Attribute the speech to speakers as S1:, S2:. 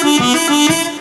S1: Música